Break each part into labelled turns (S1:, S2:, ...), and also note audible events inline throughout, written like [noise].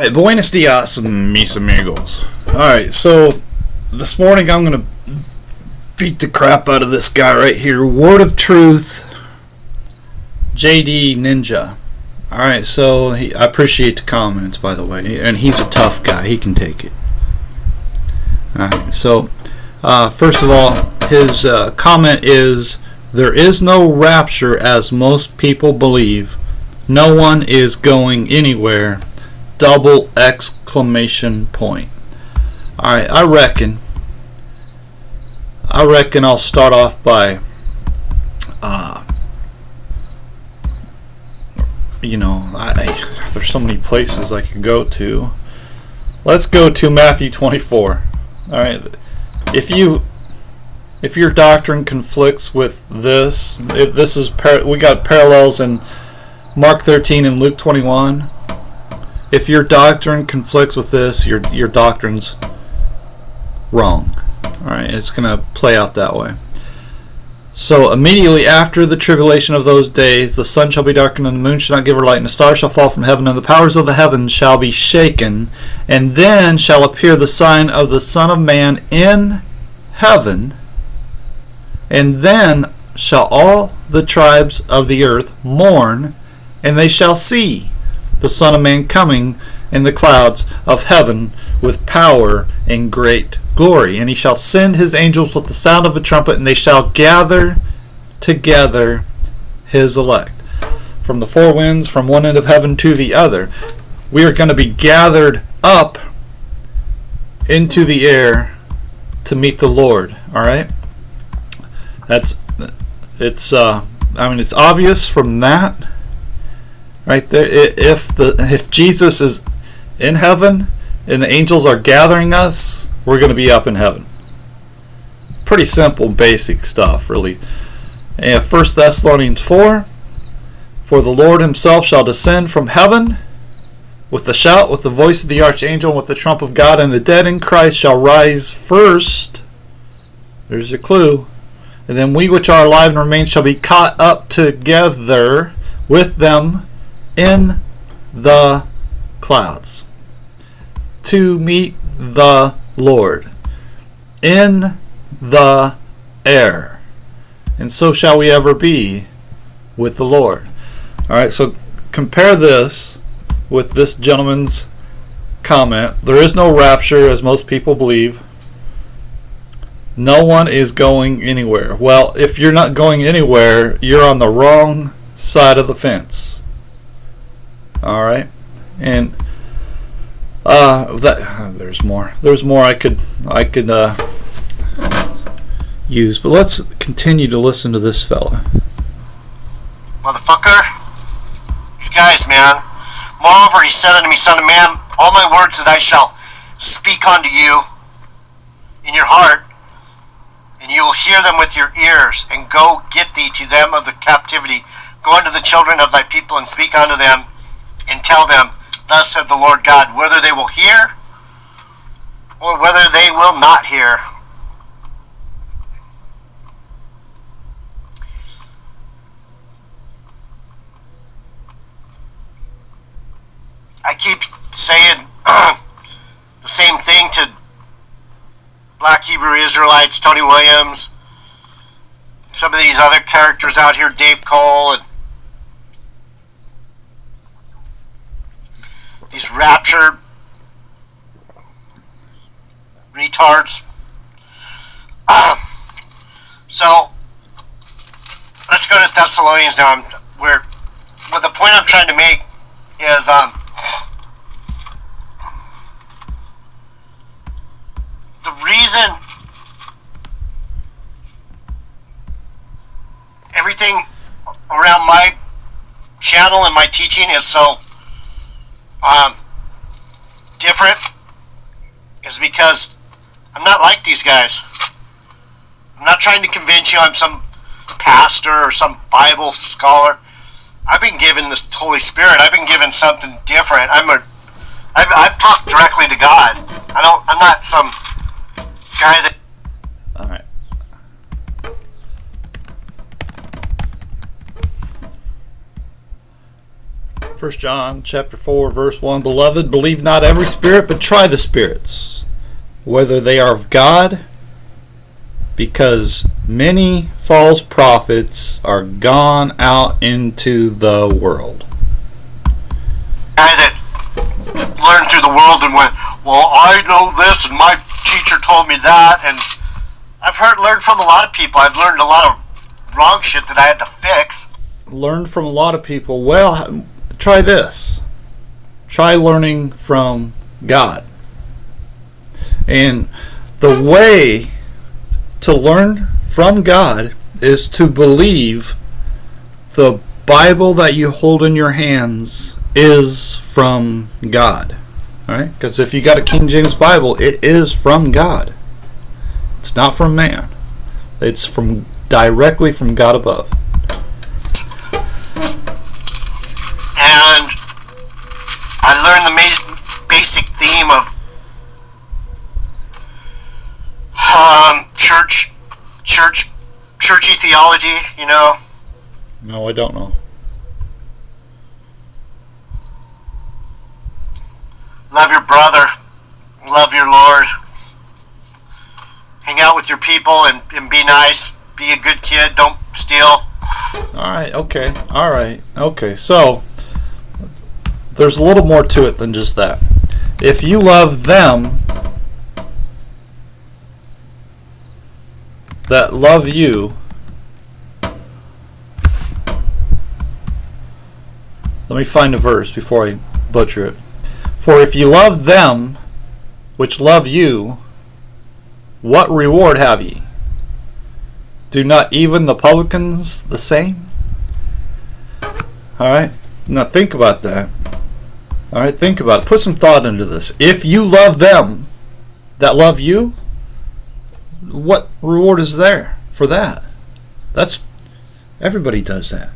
S1: Alright, buenos dias, mis amigos. Alright, so this morning I'm gonna beat the crap out of this guy right here. Word of Truth, JD Ninja. Alright, so he, I appreciate the comments, by the way, and he's a tough guy. He can take it. Alright, so uh, first of all, his uh, comment is there is no rapture as most people believe. No one is going anywhere. Double exclamation point. Alright, I reckon. I reckon I'll start off by uh, you know, I, I, there's so many places I could go to. Let's go to Matthew 24. All right, if you if your doctrine conflicts with this, if this is we got parallels in Mark 13 and Luke 21. If your doctrine conflicts with this, your your doctrine's wrong. All right, it's going to play out that way. So immediately after the tribulation of those days, the sun shall be darkened, and the moon shall not give her light, and the stars shall fall from heaven, and the powers of the heavens shall be shaken. And then shall appear the sign of the Son of Man in heaven. And then shall all the tribes of the earth mourn, and they shall see the Son of Man coming in the clouds of heaven with power and great glory. And he shall send his angels with the sound of a trumpet, and they shall gather together his elect from the four winds, from one end of heaven to the other. We are going to be gathered up into the air to meet the Lord. All right. That's it's. Uh, I mean, it's obvious from that right there. If the if Jesus is in heaven and the angels are gathering us, we're going to be up in heaven. Pretty simple, basic stuff, really. And 1 Thessalonians 4 For the Lord himself shall descend from heaven with the shout, with the voice of the archangel, and with the trump of God, and the dead in Christ shall rise first. There's a clue. And then we which are alive and remain shall be caught up together with them in the clouds to meet the Lord in the air. And so shall we ever be with the Lord. All right, so compare this with this gentleman's comment. There is no rapture, as most people believe. No one is going anywhere. Well, if you're not going anywhere, you're on the wrong side of the fence. All right, and uh, that there's more. There's more I could I could uh, use, but let's continue to listen to this fella.
S2: Motherfucker, these guys, man. Moreover, he said unto me, Son of man, all my words that I shall speak unto you in your heart, and you will hear them with your ears, and go get thee to them of the captivity. Go unto the children of thy people and speak unto them, and tell them Thus said the Lord God, whether they will hear or whether they will not hear. I keep saying [clears throat] the same thing to Black Hebrew Israelites, Tony Williams, some of these other characters out here, Dave Cole, and these rapture retards. [clears throat] So let's go to Thessalonians now. I'm, where, what the point I'm trying to make is um, the reason everything around my channel and my teaching is so um, different is because I'm not like these guys. I'm not trying to convince you I'm some pastor or some Bible scholar. I've been given this Holy Spirit. I've been given something different. I'm a I've, I've talked directly to God. I don't. I'm not some guy that.
S1: 1 John chapter 4 verse 1 Beloved believe not every spirit but try the spirits whether they are of God because many false prophets are gone out into the world.
S2: Guy that learned through the world and went, well, I know this, and my teacher told me that, and I've heard learned from a lot of people. I've learned a lot of wrong shit that I had to fix.
S1: Learned from a lot of people. Well, try this. Try learning from God. And the way to learn from God is to believe the Bible that you hold in your hands is from God. All right? Because if you got a King James Bible, it is from God. It's not from man. It's from directly from God above.
S2: And I learned the ma- basic theme of um, church, church, churchy theology. You know,
S1: No, I don't know.
S2: love your brother, love your Lord, hang out with your people, and, and be nice. Be a good kid. Don't steal.
S1: All right, okay. All right. Okay. So there's a little more to it than just that. If you love them that love you, let me find a verse before I butcher it. For if you love them which love you, what reward have ye? Do not even the publicans the same? Alright? Now think about that. Alright, think about it. Put some thought into this. If you love them that love you, what reward is there for that? That's everybody does that.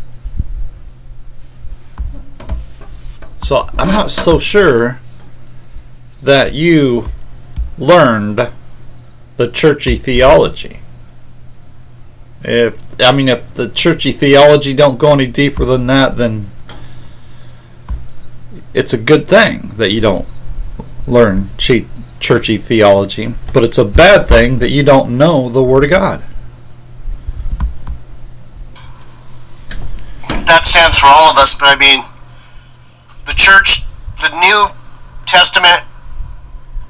S1: So I'm not so sure that you learned the churchy theology. If I mean, if the churchy theology don't go any deeper than that, then it's a good thing that you don't learn cheap churchy theology. But it's a bad thing that you don't know the Word of God.
S2: That stands for all of us, but I mean, the church, the New Testament,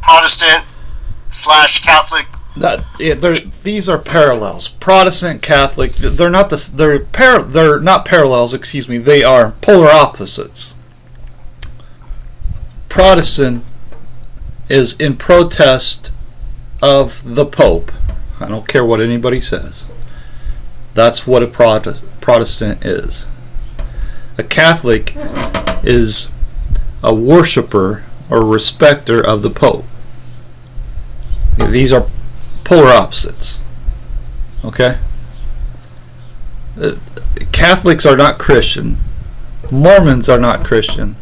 S2: Protestant slash Catholic
S1: That yeah, these are parallels. Protestant, Catholic, they're not the they're par, they're not parallels. Excuse me. They are polar opposites. Protestant is in protest of the Pope. I don't care what anybody says. That's what a Protest, Protestant is. A Catholic is a worshiper or respecter of the Pope. These are polar opposites. Okay? Uh, Catholics are not Christian. Mormons are not Christian.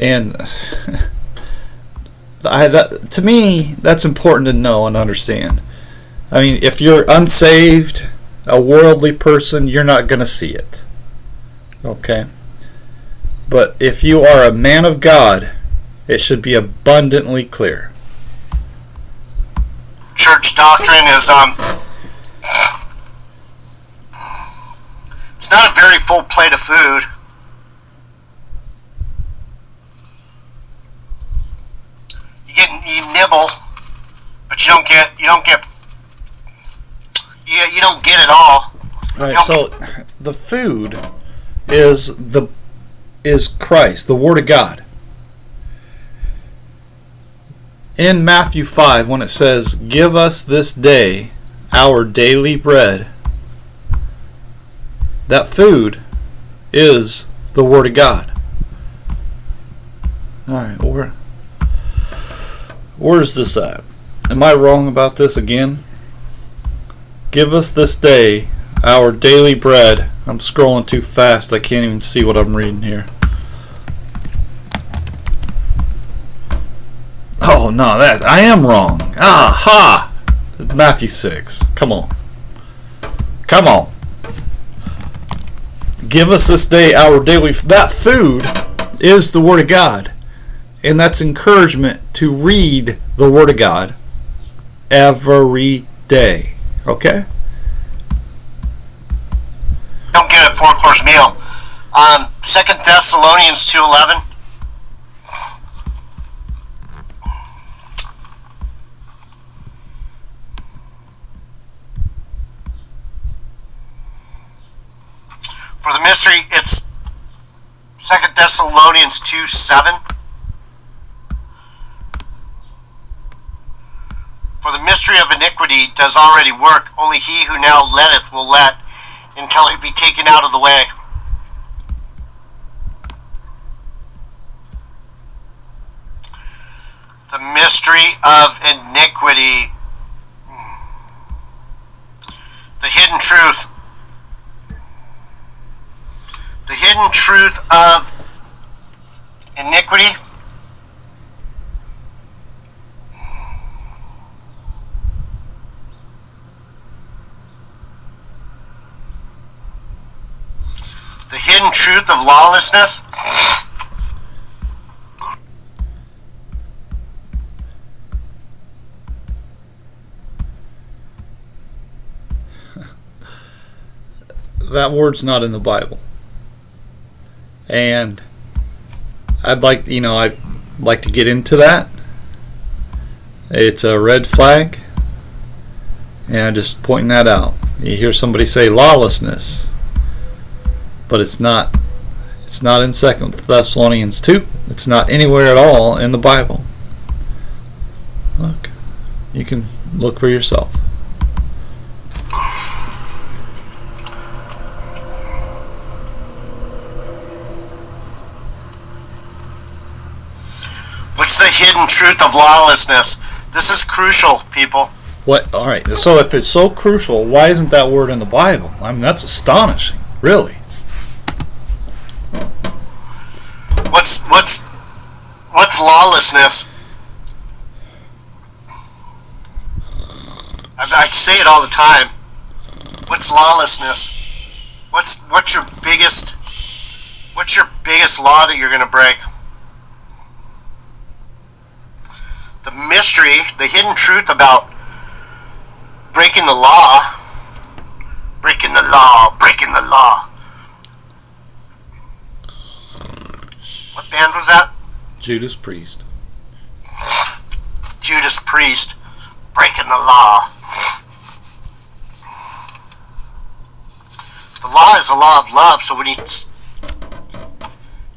S1: And [laughs] I, that, to me, that's important to know and understand. I mean, if you're unsaved, a worldly person, you're not going to see it. Okay? But if you are a man of God, it should be abundantly clear.
S2: church doctrine is um it's not a very full plate of food. You get you nibble, but you don't get you don't get you, you don't get it all.
S1: All right, so the food is the is Christ, the Word of God. In Matthew 5, when it says, Give us this day our daily bread, that food is the Word of God. Alright, where, where is this at? Am I wrong about this again? Give us this day our daily bread. I'm scrolling too fast. I can't even see what I'm reading here. Oh no, that I am wrong. Aha! Matthew six. Come on. Come on. Give us this day our daily. That food is the Word of God, and that's encouragement to read the Word of God every day. Okay.
S2: Don't get a four course meal. Um, Second Thessalonians two eleven. For the mystery, it's Second Thessalonians two seven. For the mystery of iniquity does already work. Only he who now letteth will let until it be taken out of the way. The mystery of iniquity. The hidden truth. The hidden truth of iniquity. Hidden truth of lawlessness. [laughs]
S1: that word's not in the Bible. And I'd like, you know, I'd like to get into that. It's a red flag. And I'm just pointing that out. You hear somebody say lawlessness, but it's not. It's not in Second Thessalonians two. It's not anywhere at all in the Bible. Look, you can look for yourself.
S2: What's the hidden truth of lawlessness? This is crucial, people.
S1: What? All right. So if it's so crucial, why isn't that word in the Bible? I mean, that's astonishing, really.
S2: What's what's what's lawlessness? I, I say it all the time. What's lawlessness? What's what's your biggest what's your biggest law that you're going to break? The mystery, the hidden truth about breaking the law, breaking the law, breaking the law. What band was that?
S1: Judas Priest.
S2: Judas Priest breaking the law. The law is the law of love, so when he's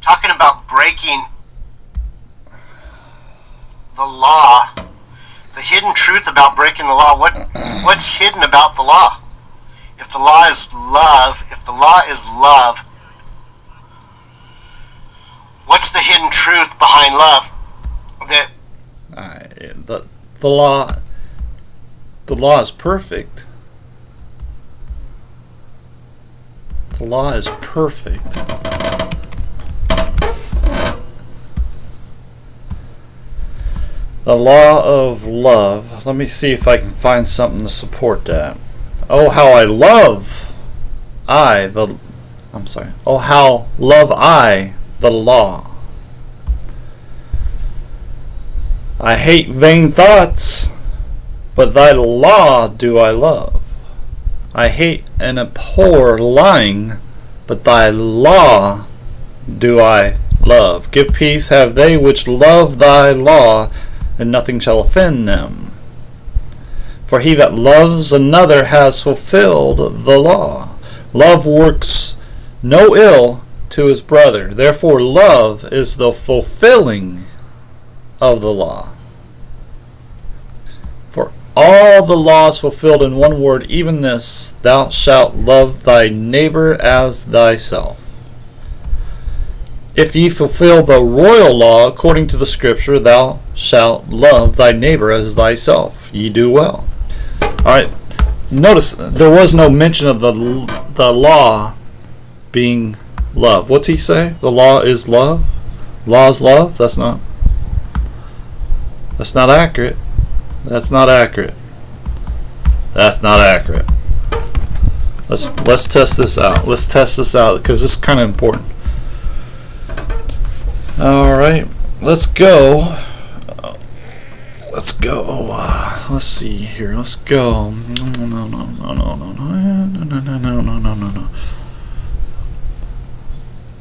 S2: talking about breaking the law, the hidden truth about breaking the law, what what's hidden about the law? If the law is love, if the law is love, what's the hidden truth behind love?
S1: The law the law is perfect. The law is perfect. The law of love. Let me see if I can find something to support that. Oh, how I love I the I'm sorry. Oh, how love I the law. I hate vain thoughts, but thy law do I love. I hate and abhor lying, but thy law do I love. Give peace have they which love thy law, and nothing shall offend them. For he that loves another has fulfilled the law. Love works no ill to his brother. Therefore, love is the fulfilling of the law. For all the law is fulfilled in one word, even this Thou shalt love thy neighbor as thyself. If ye fulfill the royal law according to the Scripture, thou shalt love thy neighbor as thyself. Ye do well. Alright, notice there was no mention of the, the law being love. What's he say? The law is love? Law is love? That's not. That's not accurate. That's not accurate. That's not accurate. Let's let's test this out. Let's test this out because this is kind of important. All right, let's go. Let's go. Uh, let's see here. Let's go. No, no, no, no, no, no, no, no, no, no, no, no, no, no.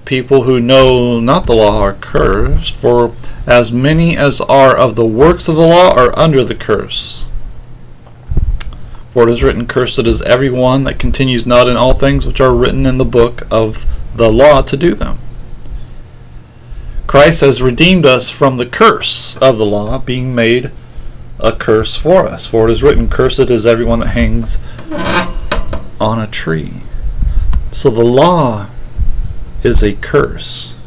S1: People who know not the law are cursed, for as many as are of the works of the law are under the curse. For it is written, Cursed is every one that continues not in all things which are written in the book of the law to do them. Christ has redeemed us from the curse of the law, being made a curse for us. For it is written, Cursed is everyone that hangs on a tree. So the law is a curse.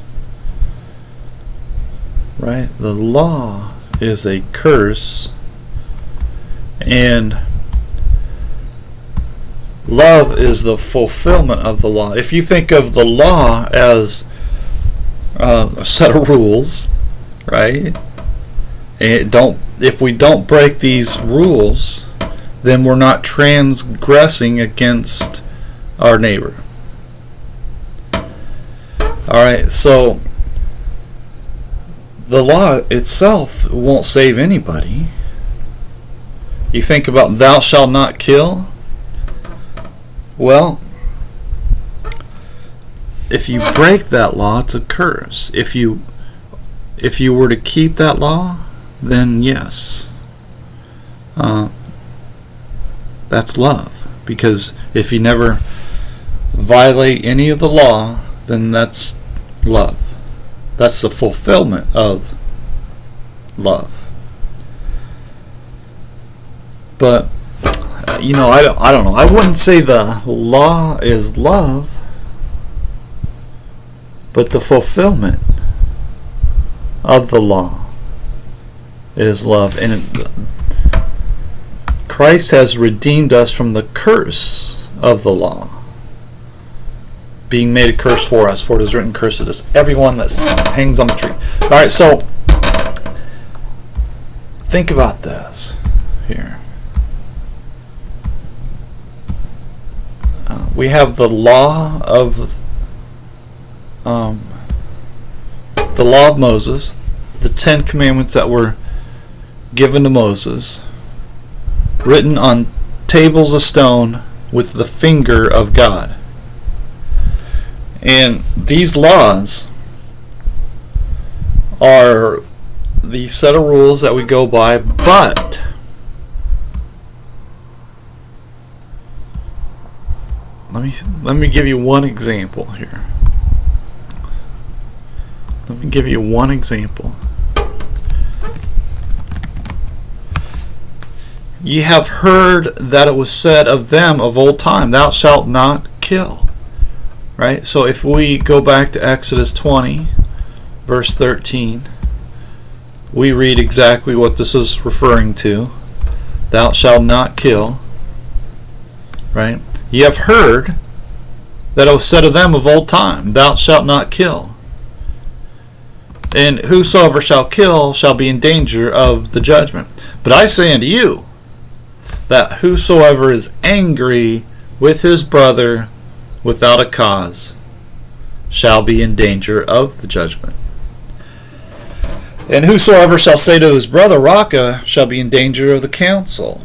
S1: Right? The law is a curse. And love is the fulfillment of the law. If you think of the law as uh, a set of rules, right? And don't if we don't break these rules, then we're not transgressing against our neighbor. All right, so the law itself won't save anybody. You think about thou shalt not kill. Well, if you break that law, it's a curse. If you if you were to keep that law, then yes, uh, that's love. Because if you never violate any of the law, then that's love. That's the fulfillment of love. But uh, you know, I don't, I don't know. I wouldn't say the law is love, but the fulfillment of the law is love. And it, Christ has redeemed us from the curse of the law, being made a curse for us. For it is written, Cursed is everyone that hangs on the tree. All right, so think about this here. Uh, we have the law of um, the law of Moses, the Ten Commandments that were given to Moses, written on tables of stone with the finger of God. And these laws are the set of rules that we go by, but let me let me give you one example here. Let me give you one example. Ye have heard that it was said of them of old time, Thou shalt not kill. Right? So if we go back to Exodus 20, verse 13, we read exactly what this is referring to. Thou shalt not kill. Right? Ye have heard that it was said of them of old time, Thou shalt not kill. And whosoever shall kill shall be in danger of the judgment. But I say unto you, that whosoever is angry with his brother without a cause shall be in danger of the judgment. And whosoever shall say to his brother, Raca, shall be in danger of the council.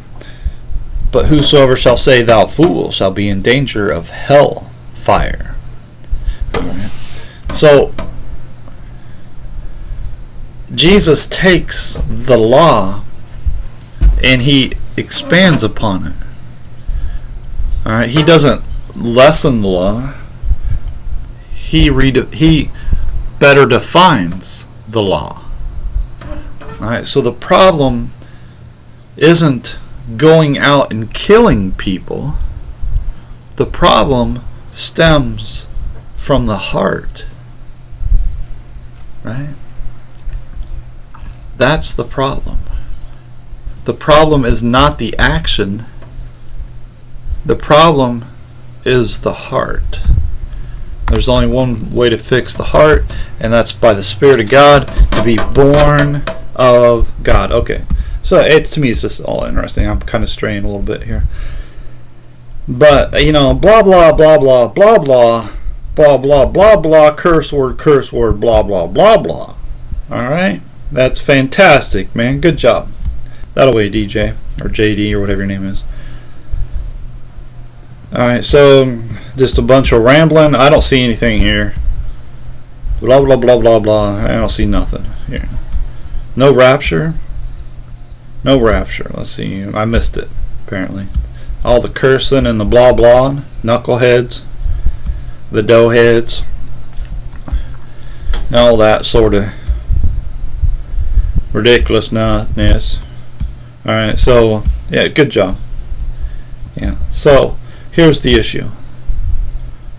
S1: But whosoever shall say, Thou fool, shall be in danger of hell fire. So, Jesus takes the law and he expands upon it. All right, he doesn't lessen the law. He read he better defines the law. All right, so the problem isn't going out and killing people. The problem stems from the heart. Right? That's the problem. The problem is not the action. The problem is the heart. There's only one way to fix the heart, and that's by the Spirit of God to be born of God. Okay, so it to me it's just all interesting. I'm kind of straying a little bit here. But, you know, blah, blah, blah, blah, blah, blah, blah, blah, blah, blah, curse word, curse word, blah, blah, blah, blah. All right? That's fantastic, man. Good job. That away, DJ, or JD, or whatever your name is. Alright, so just a bunch of rambling. I don't see anything here. Blah, blah, blah, blah, blah. I don't see nothing here. No rapture. No rapture. Let's see. I missed it, apparently. All the cursing and the blah, blah. Knuckleheads. The doughheads. All that sort of ridiculousness. Alright, so, yeah, good job. Yeah, so, here's the issue.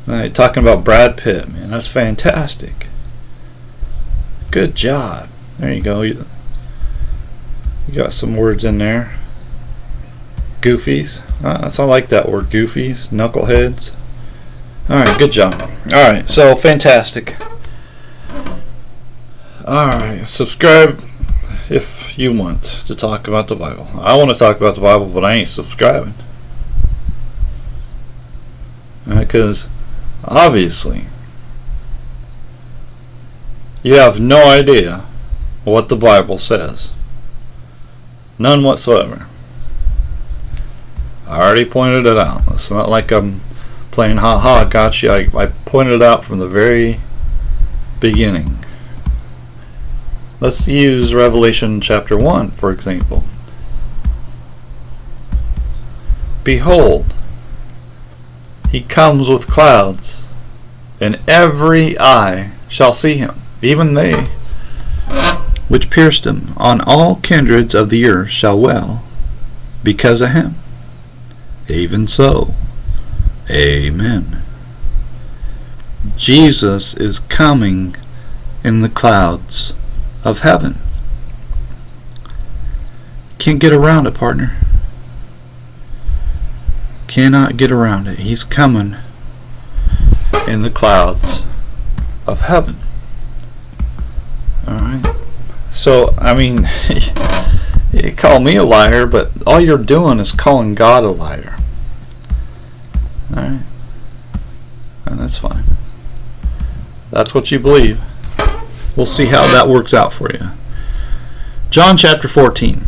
S1: Alright, talking about Brad Pitt, man, that's fantastic. Good job. There you go. You, got some words in there. Goofies. Uh, I like that word, goofies, knuckleheads. Alright, good job. Alright, so fantastic. Alright, subscribe if you want to talk about the Bible. I want to talk about the Bible, but I ain't subscribing. Because obviously, you have no idea what the Bible says. None whatsoever. I already pointed it out. It's not like I'm playing ha ha gotcha. I, I pointed it out from the very beginning. Let's use Revelation chapter 1, for example. Behold, he comes with clouds, and every eye shall see him, even they which pierced him. On all kindreds of the earth shall well, because of him. Even so. Amen. Jesus is coming in the clouds of heaven. Can't get around it, partner. Cannot get around it. He's coming in the clouds of heaven. Alright. So, I mean, [laughs] you call me a liar, but all you're doing is calling God a liar. Alright? And that's fine. That's what you believe. We'll see how that works out for you. John chapter 14.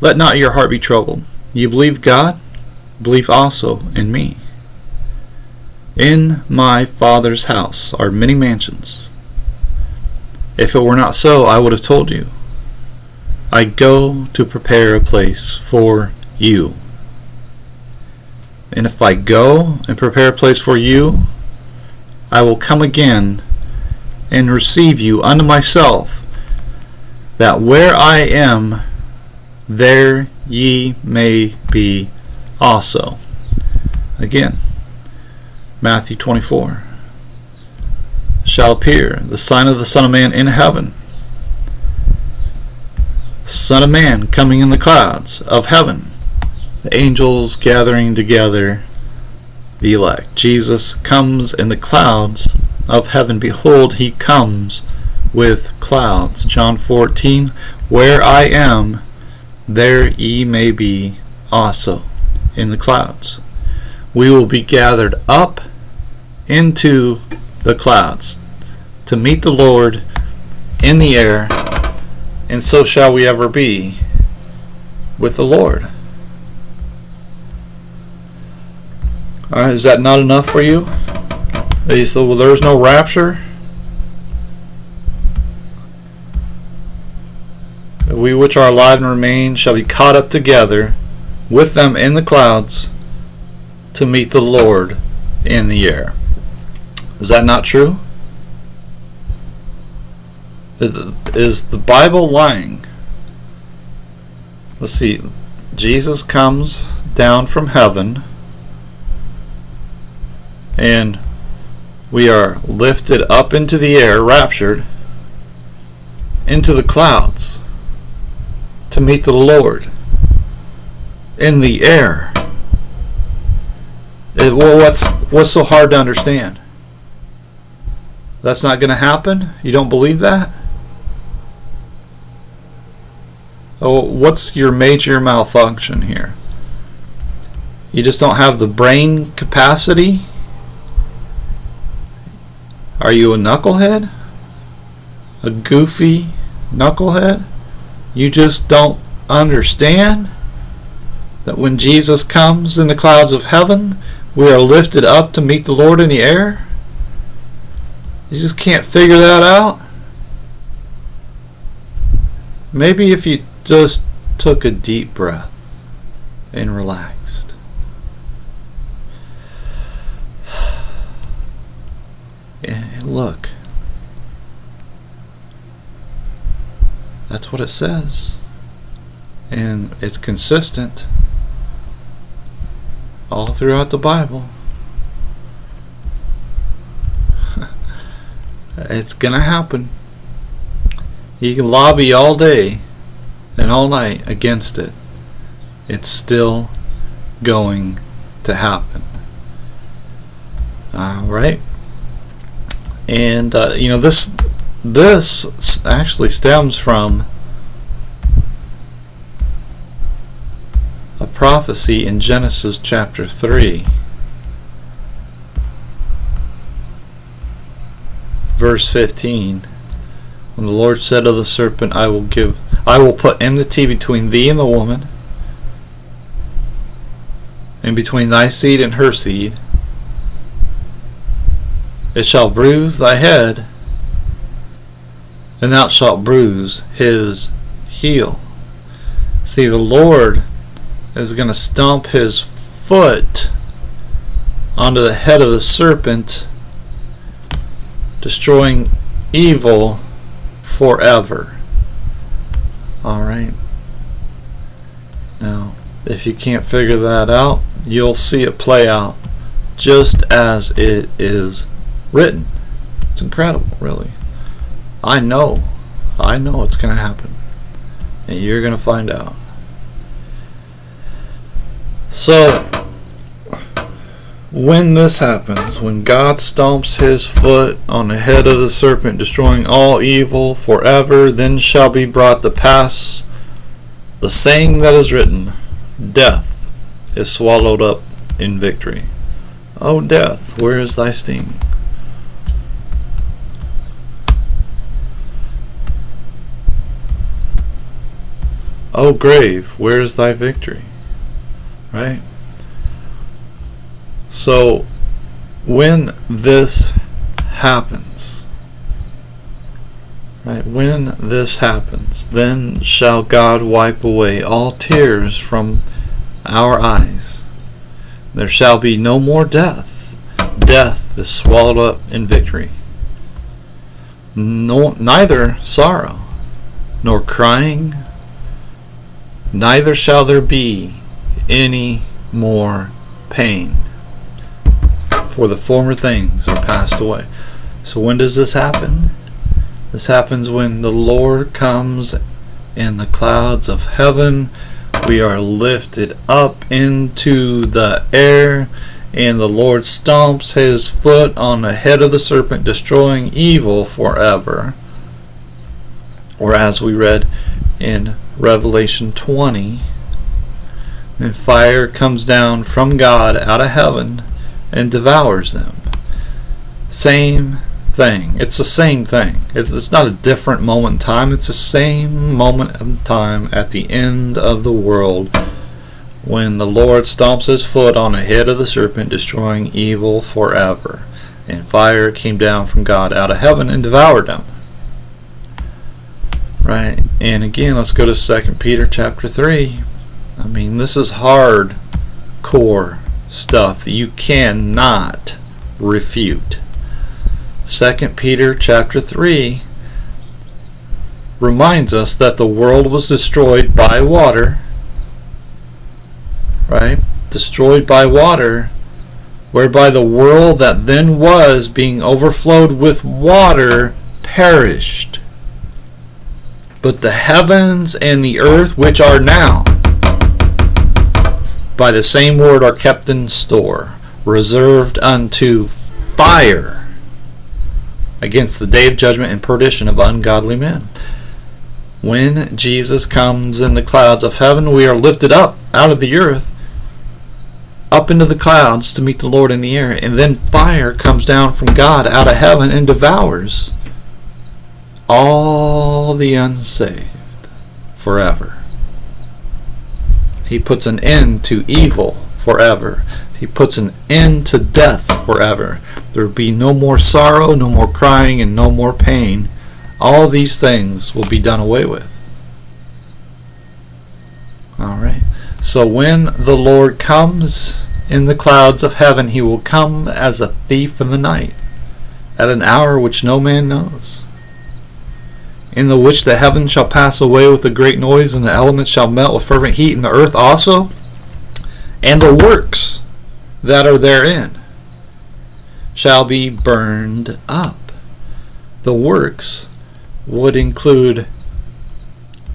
S1: Let not your heart be troubled. You believe God? Believe also in me. In my Father's house are many mansions. If it were not so, I would have told you. I go to prepare a place for you. And if I go and prepare a place for you, I will come again and receive you unto myself, that where I am, there ye may be also. Again, Matthew 24 shall appear the sign of the Son of Man in heaven. Son of Man coming in the clouds of heaven. The angels gathering together the elect. Jesus comes in the clouds of heaven. Behold, he comes with clouds. John 14, where I am, there ye may be also in the clouds. We will be gathered up into the clouds to meet the Lord in the air, and so shall we ever be with the Lord. Alright, is that not enough for you? He said, Well, there's no rapture. We which are alive and remain shall be caught up together with them in the clouds to meet the Lord in the air. Is that not true? Is the Bible lying? Let's see. Jesus comes down from heaven and we are lifted up into the air, raptured, into the clouds to meet the Lord in the air. It, well, what's what's so hard to understand? That's not going to happen. You don't believe that? Oh, what's your major malfunction here? You just don't have the brain capacity? Are you a knucklehead? A goofy knucklehead? You just don't understand that when Jesus comes in the clouds of heaven, we are lifted up to meet the Lord in the air? You just can't figure that out? Maybe if you just took a deep breath and relaxed. And look, that's what it says. And it's consistent all throughout the Bible. [laughs] it's going to happen. You can lobby all day and all night against it. It's still going to happen. All right. And uh, you know this this actually stems from a prophecy in Genesis chapter 3 verse 15 when the Lord said to the serpent, I will give I will put enmity between thee and the woman, and between thy seed and her seed. It shall bruise thy head, and thou shalt bruise his heel. See, the Lord is going to stomp his foot onto the head of the serpent, destroying evil forever. Alright. Now, if you can't figure that out, you'll see it play out just as it is written. It's incredible, really. I know. I know it's going to happen. And you're going to find out. So, when this happens, when God stomps his foot on the head of the serpent, destroying all evil forever, then shall be brought to pass the saying that is written Death is swallowed up in victory. O death, where is thy sting? O grave, where is thy victory? Right? So, when this happens, right, when this happens, then shall God wipe away all tears from our eyes. There shall be no more death. Death is swallowed up in victory. No, neither sorrow, nor crying, neither shall there be any more pain for the former things are passed away. So when does this happen? This happens when the Lord comes in the clouds of heaven. We are lifted up into the air, and the Lord stomps his foot on the head of the serpent, destroying evil forever. Or as we read in Revelation 20, and fire comes down from God out of heaven and devours them. Same thing. It's the same thing. It's not a different moment in time. It's the same moment of time at the end of the world when the Lord stomps his foot on the head of the serpent, destroying evil forever. And fire came down from God out of heaven and devoured them. Right? And again, let's go to 2 Peter chapter 3. I mean, this is hard core stuff that you cannot refute. 2 Peter chapter 3 reminds us that the world was destroyed by water, right? Destroyed by water, whereby the world that then was, being overflowed with water, perished. But the heavens and the earth, which are now, by the same word are kept in store, reserved unto fire against the day of judgment and perdition of ungodly men. When Jesus comes in the clouds of heaven, we are lifted up out of the earth, up into the clouds to meet the Lord in the air, and then fire comes down from God out of heaven and devours all the unsaved forever. He puts an end to evil forever. He puts an end to death forever. There will be no more sorrow, no more crying, and no more pain. All these things will be done away with. All right. So when the Lord comes in the clouds of heaven, he will come as a thief in the night, at an hour which no man knows. In the which the heavens shall pass away with a great noise, and the elements shall melt with fervent heat, and the earth also, and the works that are therein shall be burned up. The works would include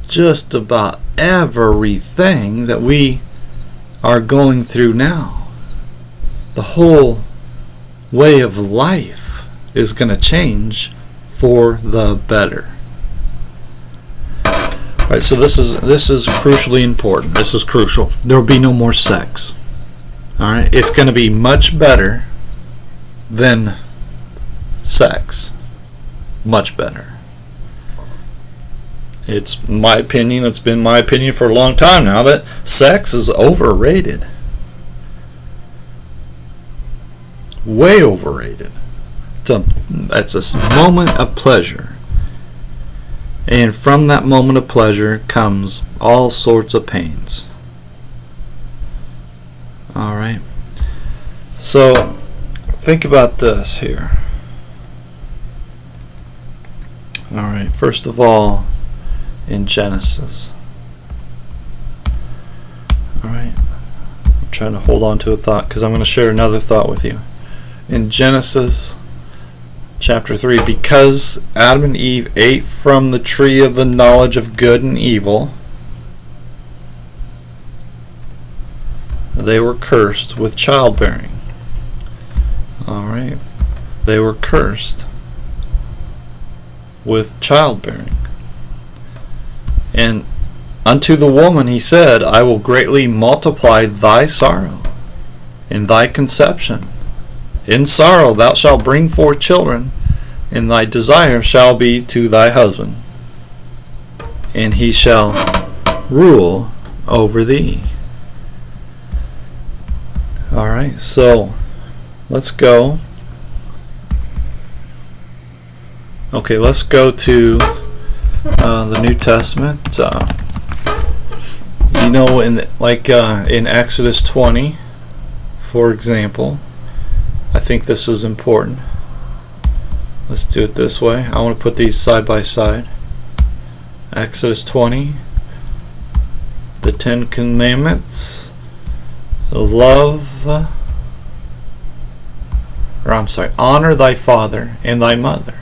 S1: just about everything that we are going through now. The whole way of life is going to change for the better. All right, so this is this is crucially important. This is crucial. There will be no more sex. All right, it's going to be much better than sex. Much better. It's my opinion, it's been my opinion for a long time now that sex is overrated. Way overrated. It's a, it's a moment of pleasure. And from that moment of pleasure comes all sorts of pains. Alright. So, think about this here. Alright, first of all, in Genesis. Alright. I'm trying to hold on to a thought because I'm going to share another thought with you. In Genesis chapter 3, because Adam and Eve ate from the tree of the knowledge of good and evil, they were cursed with childbearing. Alright. They were cursed with childbearing. And unto the woman he said, I will greatly multiply thy sorrow in thy conception. In sorrow thou shalt bring forth children, and thy desire shall be to thy husband, and he shall rule over thee. Alright, so let's go. Okay, let's go to uh, the New Testament. Uh, you know, in like uh, in Exodus 20, for example, I think this is important. Let's do it this way. I want to put these side by side. Exodus 20, the Ten Commandments, love, or I'm sorry, honor thy father and thy mother.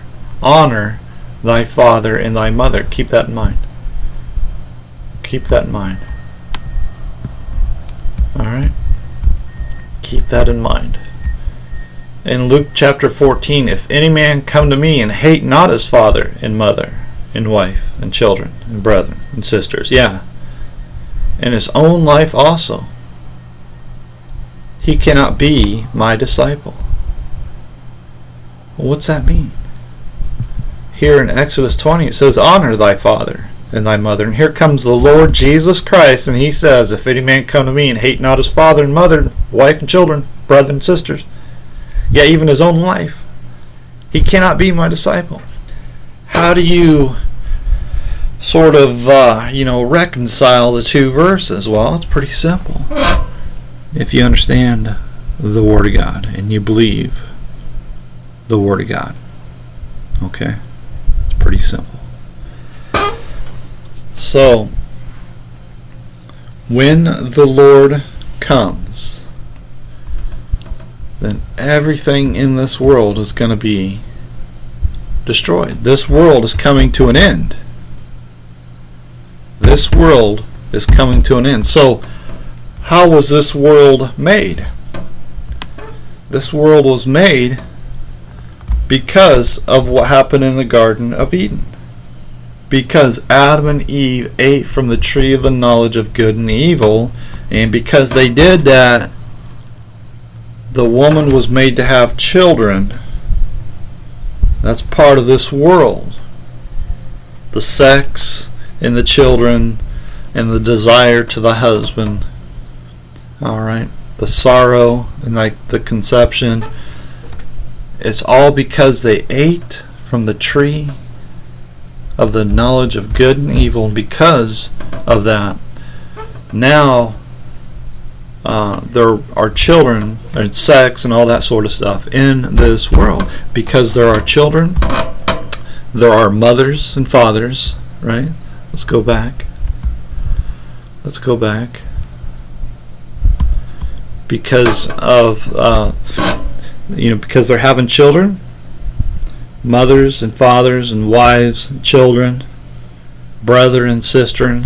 S1: Honor thy father and thy mother. Keep that in mind. Keep that in mind. Alright? Keep that in mind. In Luke chapter 14, if any man come to me and hate not his father and mother and wife and children and brethren and sisters, yeah, and his own life also, he cannot be my disciple. Well, what's that mean? here in Exodus 20, it says, Honor thy father and thy mother. And here comes the Lord Jesus Christ, and he says, If any man come to me and hate not his father and mother, wife and children, brother and sisters, yet even his own life, he cannot be my disciple. How do you sort of, uh, you know, reconcile the two verses? Well, it's pretty simple. If you understand the Word of God and you believe the Word of God. Okay? It's pretty simple. So, when the Lord comes, then everything in this world is going to be destroyed. This world is coming to an end. This world is coming to an end. So, how was this world made? This world was made because of what happened in the Garden of Eden. Because Adam and Eve ate from the tree of the knowledge of good and evil, and because they did that, the woman was made to have children. That's part of this world. The sex and the children and the desire to the husband. All right. The sorrow and like the conception. It's all because they ate from the tree of the knowledge of good and evil. And because of that, now uh, there are children and sex and all that sort of stuff in this world. Because there are children, there are mothers and fathers, right? Let's go back. Let's go back. Because of, uh, you know, because they're having children, mothers and fathers and wives and children, brother and sister,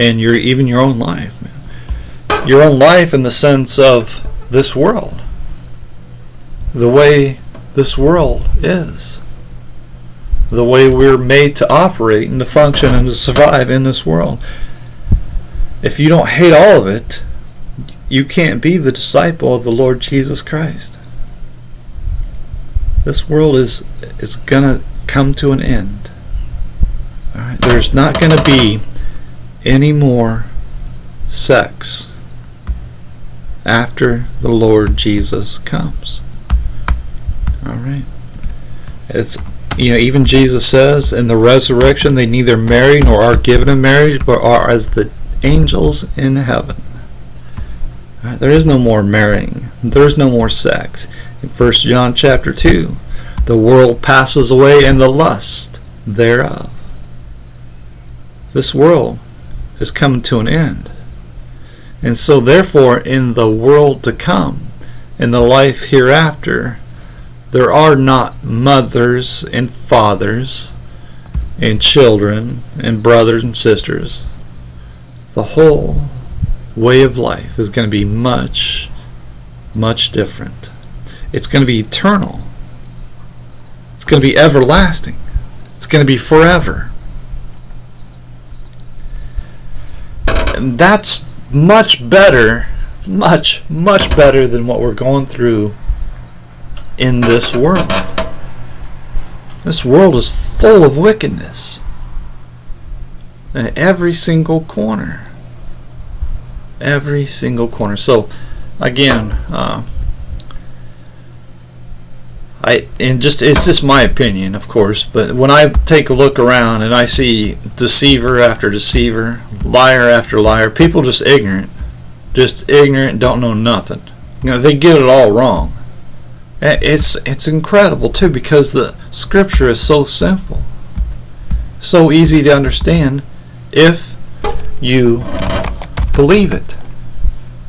S1: and your even your own life, Man. your own life in the sense of this world, the way this world is, the way we're made to operate and to function and to survive in this world. If you don't hate all of it, you can't be the disciple of the Lord Jesus Christ. This world is is gonna come to an end. There's not gonna be any more sex after the Lord Jesus comes. All right. It's you know even Jesus says in the resurrection they neither marry nor are given in marriage but are as the angels in heaven. Right, there is no more marrying. There is no more sex. In 1 John chapter 2, the world passes away and the lust thereof. This world is coming to an end. And so, therefore, in the world to come, in the life hereafter, there are not mothers and fathers and children and brothers and sisters. The whole way of life is going to be much, much different. It's going to be eternal. It's going to be everlasting. It's going to be forever. That's much better, much, much better than what we're going through in this world. This world is full of wickedness in every single corner. Every single corner. So, again, uh, I and just it's just my opinion, of course, but when I take a look around and I see deceiver after deceiver, liar after liar, people just ignorant, just ignorant, don't know nothing. You know, they get it all wrong. It's it's incredible too because the scripture is so simple, so easy to understand if you believe it.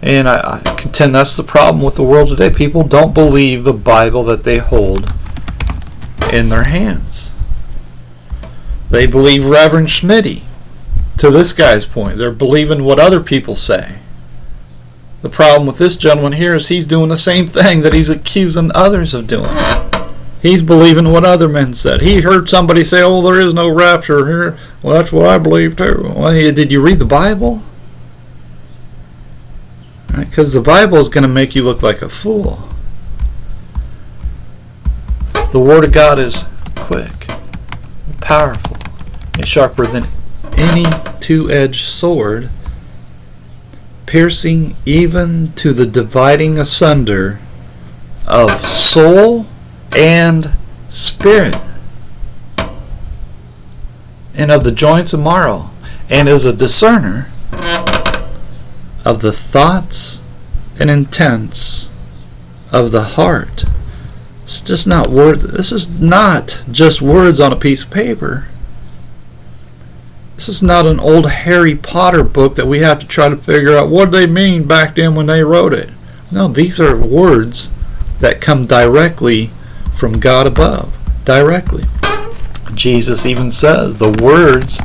S1: And I, I, contend that's the problem with the world today. People don't believe the Bible that they hold in their hands. They believe Reverend Schmitty. To this guy's point, they're believing what other people say. The problem with this gentleman here is he's doing the same thing that he's accusing others of doing. He's believing what other men said. He heard somebody say, "Oh, there is no rapture here." Well, that's what I believe too. Well, did you read the Bible? Because the Bible is going to make you look like a fool. The Word of God is quick, powerful, and sharper than any two edged sword, piercing even to the dividing asunder of soul and spirit, and of the joints and marrow, and is a discerner of the thoughts and intents of the heart. It's just not words. This is not just words on a piece of paper. This is not an old Harry Potter book that we have to try to figure out what they mean back then when they wrote it. No, these are words that come directly from God above. Directly. Jesus even says, The words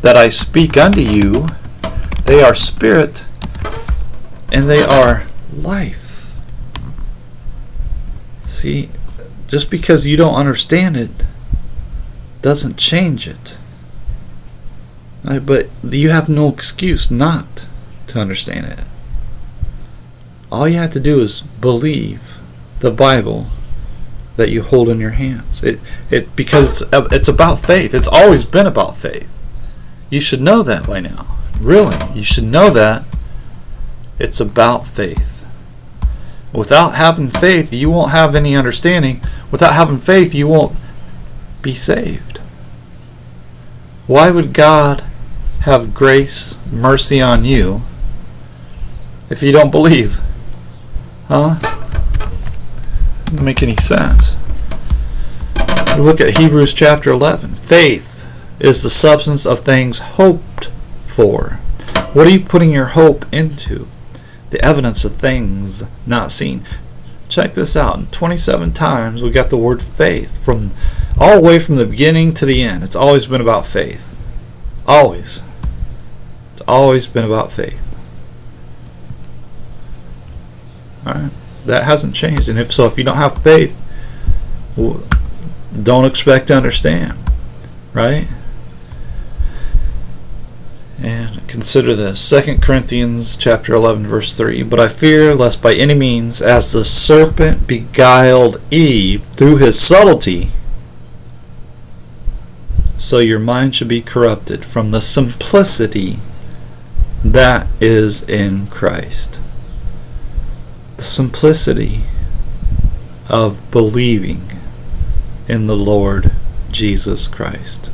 S1: that I speak unto you, they are spirit and they are life. See, just because you don't understand it doesn't change it. Right, but you have no excuse not to understand it. All you have to do is believe the Bible that you hold in your hands. It it because it's, it's about faith. It's always been about faith. You should know that by now. Really, you should know that it's about faith. Without having faith, you won't have any understanding. Without having faith, you won't be saved. Why would God have grace, mercy on you if you don't believe? Huh? Doesn't make any sense. look at Hebrews chapter 11. Faith is the substance of things hoped for. What are you putting your hope into? The evidence of things not seen. Check this out. 27 times we got the word faith from all the way from the beginning to the end. It's always been about faith. Always. It's always been about faith. Alright? That hasn't changed. And if so, if you don't have faith, don't expect to understand. Right? And consider this. 2 Corinthians chapter 11 verse 3. But I fear lest by any means as the serpent beguiled Eve through his subtlety so your mind should be corrupted from the simplicity that is in Christ. The simplicity of believing in the Lord Jesus Christ.